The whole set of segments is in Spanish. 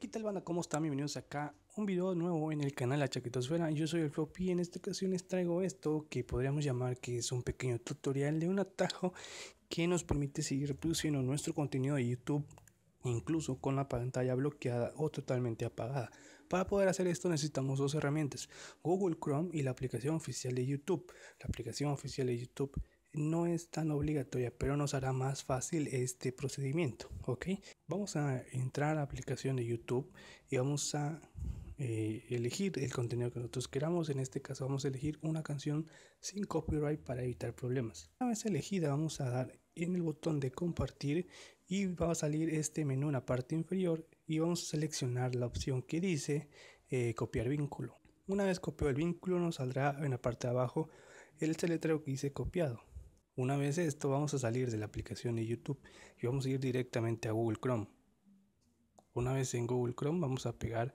¿qué tal banda? ¿Cómo están? Bienvenidos acá un video nuevo en el canal La Chaquetosfera. Yo soy el Floppy y en esta ocasión les traigo esto que podríamos llamar que es un pequeño tutorial de un atajo que nos permite seguir reproduciendo nuestro contenido de YouTube incluso con la pantalla bloqueada o totalmente apagada. Para poder hacer esto necesitamos dos herramientas, Google Chrome y la aplicación oficial de YouTube. La aplicación oficial de YouTube no es tan obligatoria, pero nos hará más fácil este procedimiento, ¿ok? Vamos a entrar a la aplicación de YouTube y vamos a eh, elegir el contenido que nosotros queramos. En este caso vamos a elegir una canción sin copyright para evitar problemas. Una vez elegida vamos a dar en el botón de compartir y va a salir este menú en la parte inferior y vamos a seleccionar la opción que dice eh, copiar vínculo. Una vez copiado el vínculo nos saldrá en la parte de abajo el letrero que dice copiado. Una vez esto vamos a salir de la aplicación de YouTube y vamos a ir directamente a Google Chrome. Una vez en Google Chrome vamos a pegar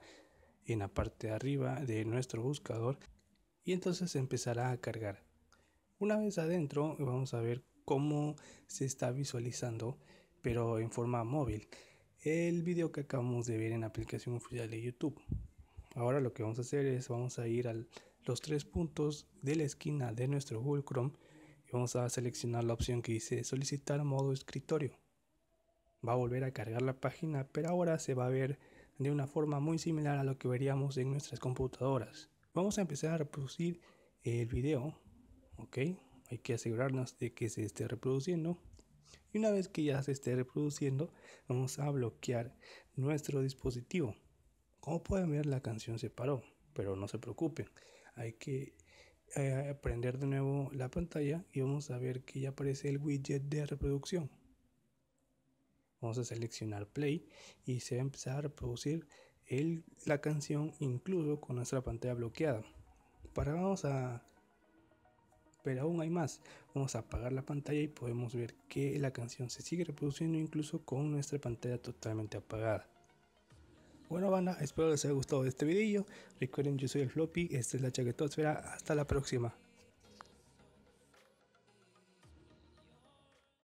en la parte de arriba de nuestro buscador y entonces empezará a cargar. Una vez adentro vamos a ver cómo se está visualizando pero en forma móvil el video que acabamos de ver en la aplicación oficial de YouTube. Ahora lo que vamos a hacer es vamos a ir a los tres puntos de la esquina de nuestro Google Chrome vamos a seleccionar la opción que dice solicitar modo escritorio. Va a volver a cargar la página, pero ahora se va a ver de una forma muy similar a lo que veríamos en nuestras computadoras. Vamos a empezar a reproducir el video, ok, hay que asegurarnos de que se esté reproduciendo. Y una vez que ya se esté reproduciendo, vamos a bloquear nuestro dispositivo. Como pueden ver, la canción se paró, pero no se preocupen, hay que eh, prender de nuevo la pantalla y vamos a ver que ya aparece el widget de reproducción. Vamos a seleccionar play y se va a empezar a reproducir el, la canción incluso con nuestra pantalla bloqueada. Para vamos a pero aún hay más. Vamos a apagar la pantalla y podemos ver que la canción se sigue reproduciendo incluso con nuestra pantalla totalmente apagada. Bueno banda, espero les haya gustado este video. Recuerden yo soy el Floppy, esta es la chaquetosfera. Hasta la próxima.